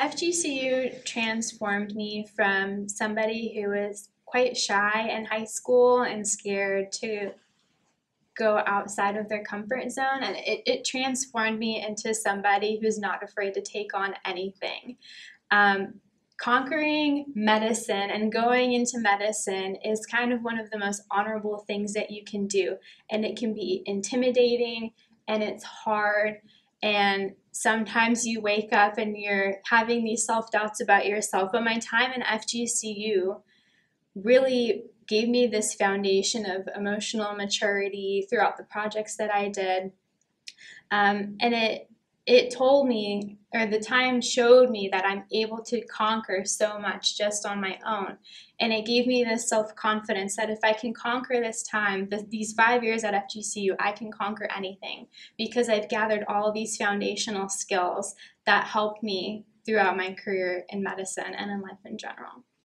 FGCU transformed me from somebody who was quite shy in high school and scared to go outside of their comfort zone and it, it transformed me into somebody who's not afraid to take on anything. Um, conquering medicine and going into medicine is kind of one of the most honorable things that you can do and it can be intimidating and it's hard and sometimes you wake up and you're having these self-doubts about yourself but my time in fgcu really gave me this foundation of emotional maturity throughout the projects that i did. Um, and it it told me or the time showed me that i'm able to conquer so much just on my own. And it gave me this self-confidence that if i can conquer this time the, these five years at fgcu i can conquer anything because i've gathered all these foundational skills that helped me throughout my career in medicine and in life in general